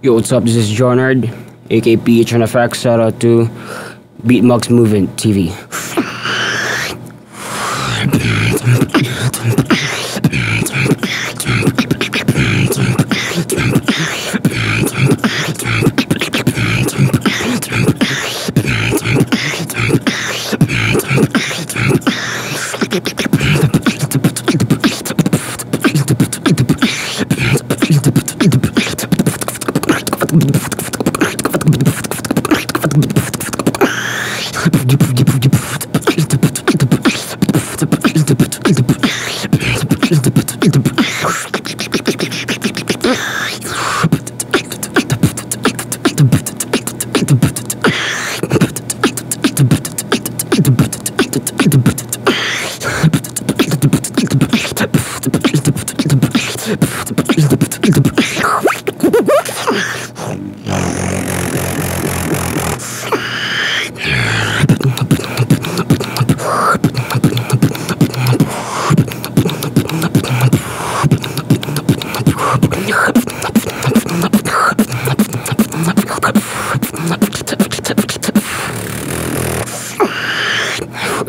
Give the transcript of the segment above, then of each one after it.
Yo, what's up? This is Jonard, aka PHNFX. Shout out to Beatbox Movement TV. the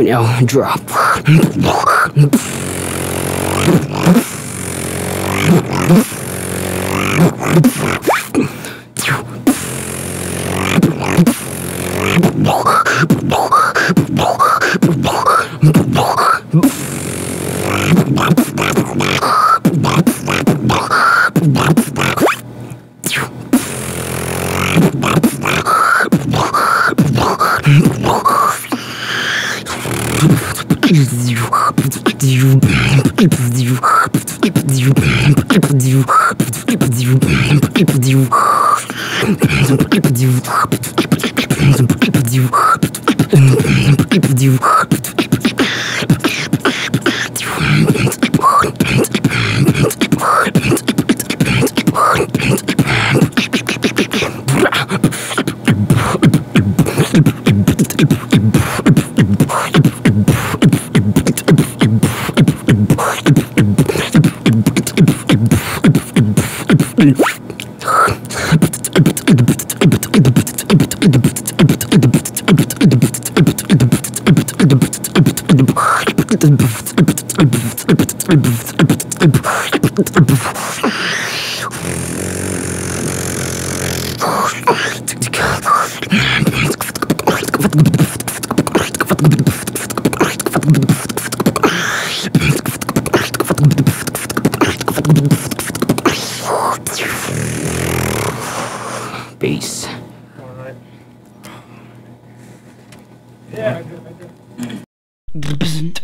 Now drop. Un peu plus de Oh, Peace. Yeah. Mm.